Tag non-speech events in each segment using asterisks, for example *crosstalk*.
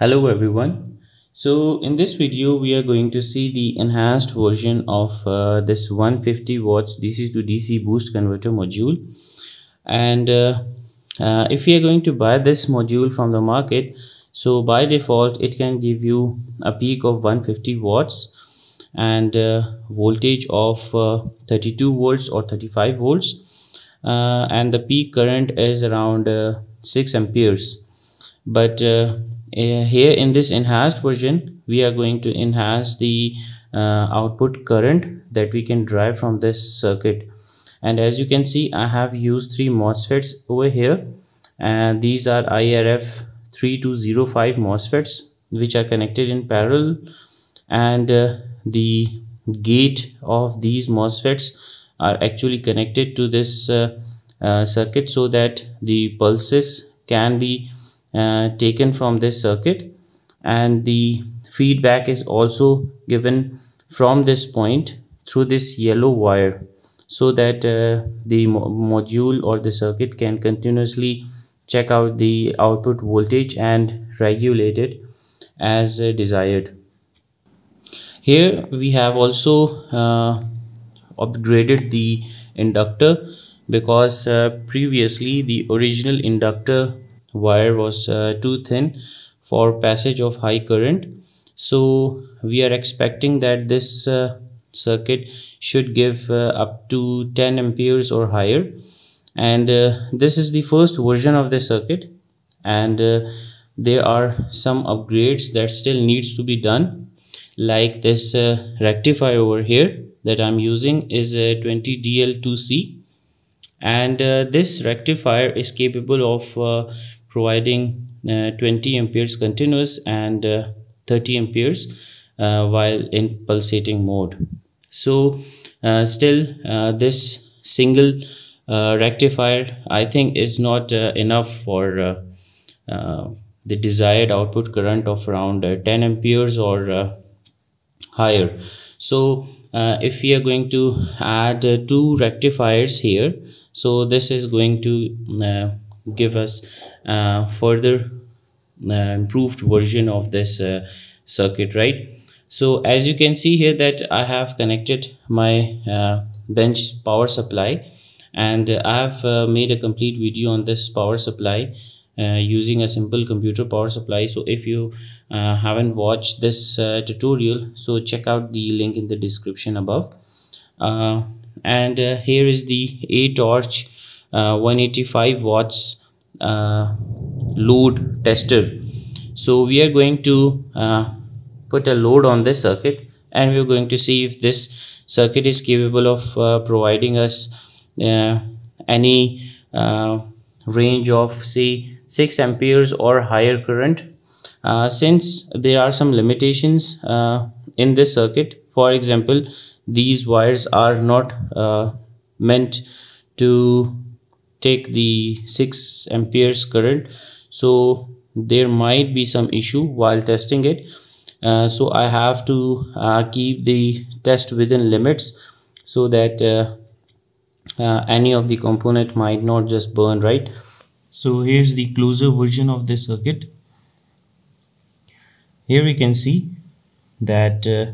Hello everyone. So in this video we are going to see the enhanced version of uh, this 150 watts DC to DC boost converter module. And uh, uh, if you are going to buy this module from the market so by default it can give you a peak of 150 watts and uh, voltage of uh, 32 volts or 35 volts. Uh, and the peak current is around 6 amperes. But uh, here in this enhanced version we are going to enhance the uh, output current that we can drive from this circuit. And as you can see I have used three MOSFETs over here. And these are IRF 3205 MOSFETs which are connected in parallel. And uh, the gate of these MOSFETs are actually connected to this uh, uh, circuit so that the pulses can be taken from this circuit. And the feedback is also given from this point through this yellow wire so that uh, the mo module or the circuit can continuously check out the output voltage and regulate it as uh, desired. Here we have also uh, upgraded the inductor because uh, previously the original inductor wire was uh, too thin for passage of high current. So we are expecting that this uh, circuit should give uh, up to 10 amperes or higher. And uh, this is the first version of the circuit. And uh, there are some upgrades that still needs to be done. Like this uh, rectifier over here that i'm using is a 20dl2c and uh, this rectifier is capable of uh, providing uh, 20 amperes continuous and uh, 30 amperes uh, while in pulsating mode. So uh, still this single rectifier I think is not enough for the desired output current of around 10 amperes or higher. So uh, if we are going to add uh, two rectifiers here so this is going to uh, give us uh, further improved version of this circuit right? So as you can see here that I have connected my bench power supply and I have made a complete video on this power supply uh, using a simple computer power supply. So if you haven't watched this tutorial so check out the link in the description above. And here is the ATORCH uh, 185 watts uh, load tester. So we are going to uh, put a load on this circuit and we're going to see if this circuit is capable of uh, providing us uh, any uh, range of say 6 amperes or higher current. Uh, since there are some limitations in this circuit for example these wires are not meant to take the 6 amperes current. So there might be some issue while testing it. Uh, so I have to uh, keep the test within limits so that uh, uh any of the component might not just burn right so here's the closer version of this circuit. Here we can see that uh,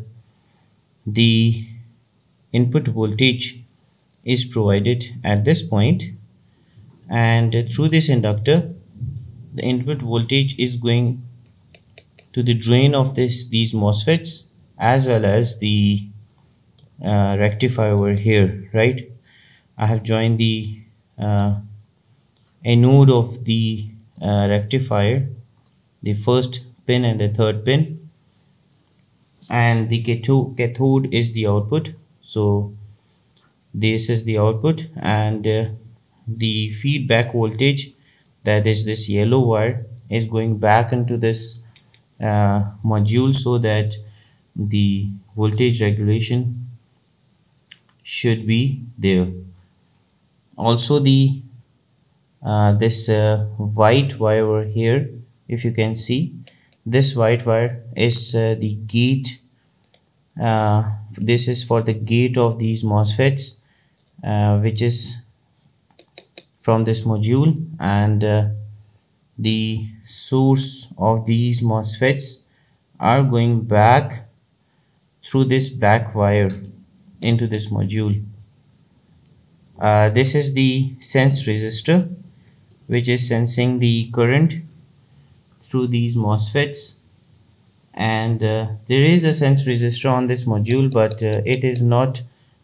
the input voltage is provided at this point and through this inductor the input voltage is going to the drain of this these MOSFETs as well as the uh, rectifier over here right? I have joined the uh, anode of the uh, rectifier the first pin and the third pin. And the cathode is the output. So this is the output and uh, the feedback voltage that is this yellow wire is going back into this uh, module so that the voltage regulation should be there. Also the uh, this uh, white wire over here if you can see this white wire is uh, the gate uh, this is for the gate of these MOSFETs uh, which is from this module and the source of these MOSFETs are going back through this black wire into this module. This is the sense resistor which is sensing the current through these MOSFETs. And uh, there is a sense resistor on this module but uh, it is not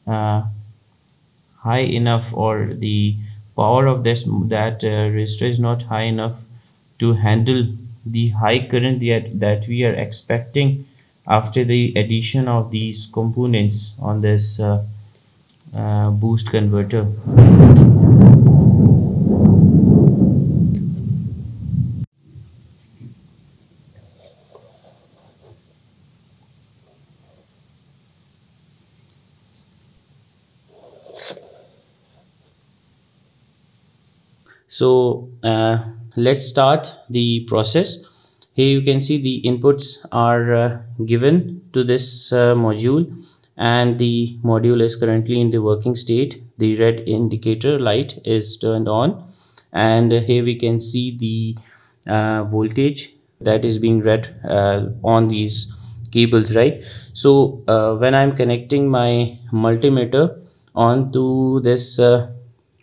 uh, high enough or the power of this that uh, resistor is not high enough to handle the high current that, that we are expecting after the addition of these components on this uh, uh, boost converter so uh, let's start the process. Here you can see the inputs are uh, given to this uh, module and the module is currently in the working state. The red indicator light is turned on and here we can see the uh, voltage that is being read uh, on these cables right? So uh, when i'm connecting my multimeter onto this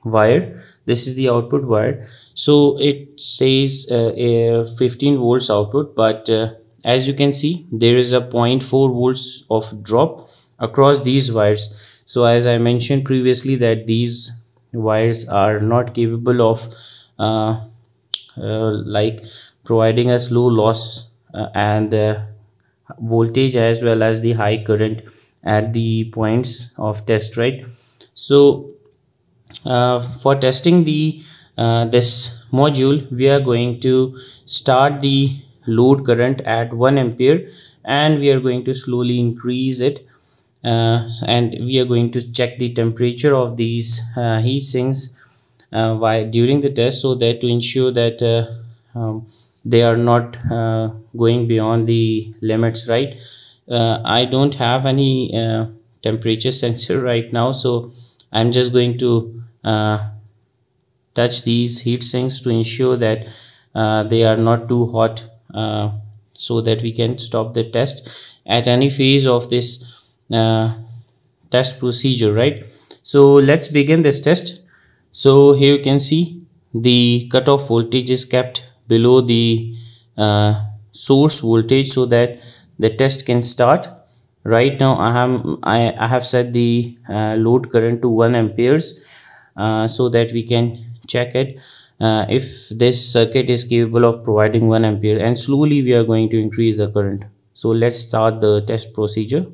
wire this is the output wire so it says uh, 15 volts output but uh, as you can see there is a 0.4 volts of drop across these wires. So as i mentioned previously that these wires are not capable of uh, uh like providing us low loss uh, and uh, voltage as well as the high current at the points of test right? So uh, for testing the uh, this module we are going to start the load current at 1 ampere and we are going to slowly increase it uh, and we are going to check the temperature of these uh, heat sinks uh, while during the test so that to ensure that uh, um, they are not uh, going beyond the limits right? Uh, i don't have any temperature *laughs* sensor right now so i'm just going to uh, touch these heat sinks to ensure that uh, they are not too hot uh, so that we can stop the test at any phase of this test procedure right? So let's begin this test. So here you can see the cutoff voltage is kept below the uh, source voltage so that the test can start. Right now i have i, I have set the uh, load current to 1 amperes uh, so that we can check it. Uh, if this circuit is capable of providing 1 ampere and slowly we are going to increase the current. So let's start the test procedure.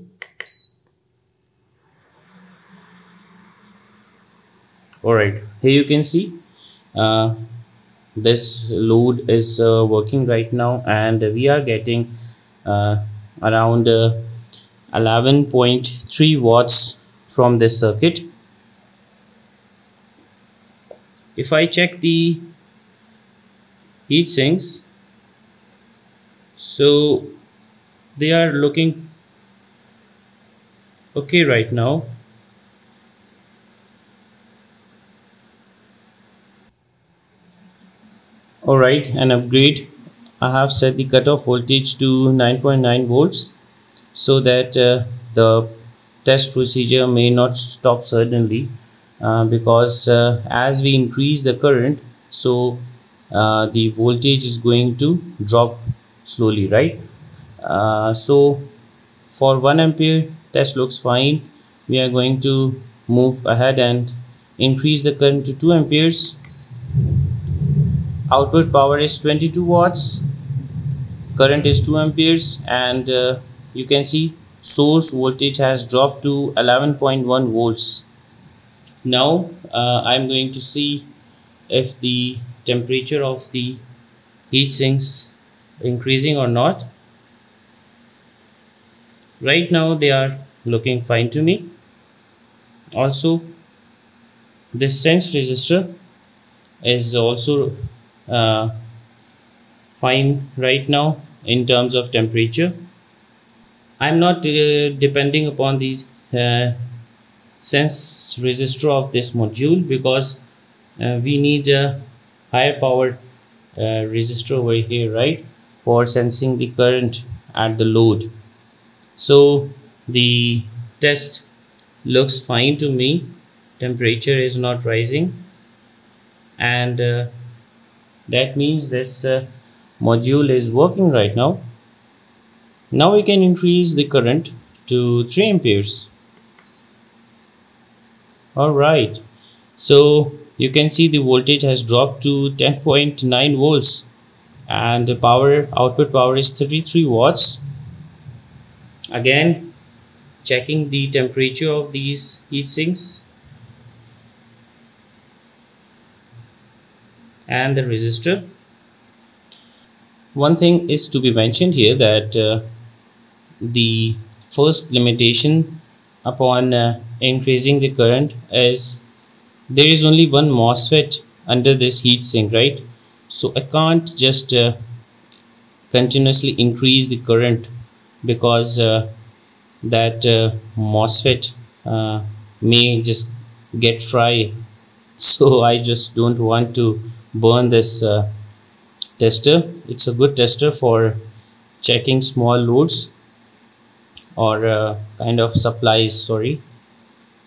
All right here you can see uh, this load is uh, working right now and we are getting uh, around 11.3 uh, watts from this circuit if I check the heat sinks so they are looking okay right now. Alright an upgrade. I have set the cutoff voltage to 9.9 .9 volts so that uh, the test procedure may not stop suddenly because uh, as we increase the current so uh, the voltage is going to drop slowly right? Uh, so for 1 ampere test looks fine. We are going to move ahead and increase the current to 2 amperes. Output power is 22 watts. Current is 2 amperes and uh, you can see source voltage has dropped to 11.1 volts now uh, I'm going to see if the temperature of the heat sinks increasing or not. Right now they are looking fine to me. Also this sense resistor is also uh, fine right now in terms of temperature. I'm not uh, depending upon the uh, sense resistor of this module because uh, we need a higher power uh, resistor over here right for sensing the current at the load. So the test looks fine to me. Temperature is not rising. And uh, that means this uh, module is working right now. Now we can increase the current to 3 amperes all right. So you can see the voltage has dropped to 10.9 volts and the power output power is 33 watts. Again checking the temperature of these heat sinks. And the resistor. One thing is to be mentioned here that uh, the first limitation upon uh, increasing the current as there is only one MOSFET under this heatsink right? So I can't just uh, continuously increase the current because uh, that uh, MOSFET uh, may just get fry. *laughs* So I just don't want to burn this uh, tester. It's a good tester for checking small loads or uh, kind of supplies sorry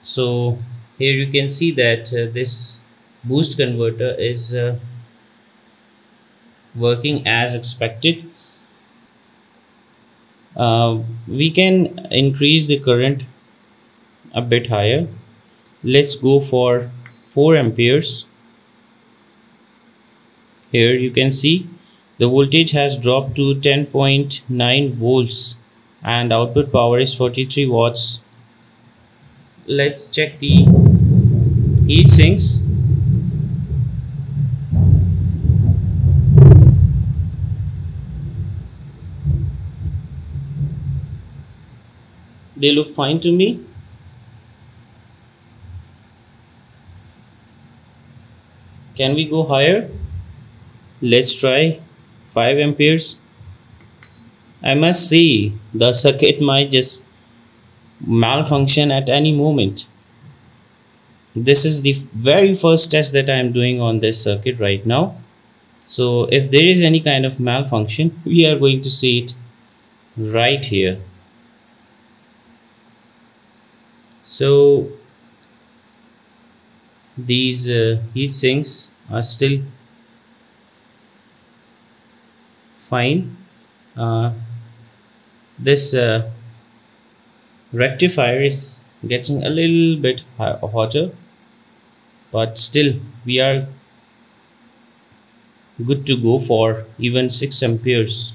so here you can see that uh, this boost converter is uh, working as expected. Uh, we can increase the current a bit higher. Let's go for 4 amperes. Here you can see the voltage has dropped to 10.9 volts and output power is 43 watts let's check the heat sinks. They look fine to me. Can we go higher? Let's try 5 amperes. I must see. The circuit might just malfunction at any moment. This is the very first test that I am doing on this circuit right now. So if there is any kind of malfunction we are going to see it right here. So these uh, heat sinks are still fine. Uh, this uh, rectifier is getting a little bit hotter but still we are good to go for even 6 amperes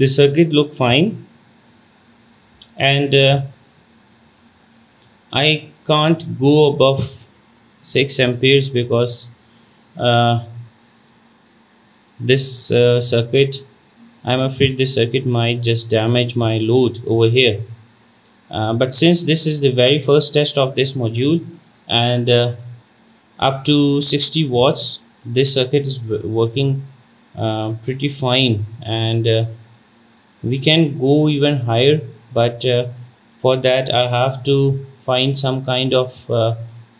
the circuit look fine. And uh, I can't go above 6 amperes because uh, this uh, circuit I'm afraid this circuit might just damage my load over here. Uh, but since this is the very first test of this module and uh, up to 60 watts this circuit is working uh, pretty fine. And we can go even higher but uh, for that I have to find some kind of uh,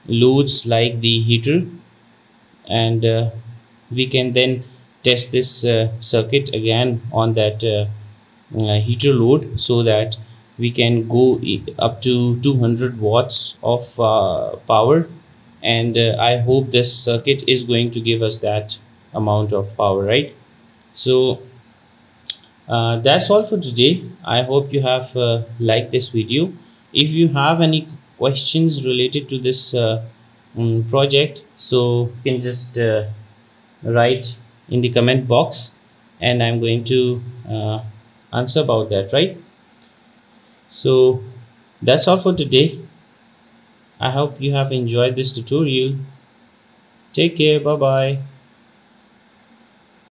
loads like the heater. And uh, we can then test this uh, circuit again on that uh, uh, heater load so that we can go up to 200 watts of power. And I hope this circuit is going to give us that amount of power right? So uh, that's all for today. I hope you have uh, liked this video. If you have any questions related to this uh, um, project so you can just uh, write in the comment box and i'm going to uh, answer about that right? So that's all for today. I hope you have enjoyed this tutorial. Take care. Bye bye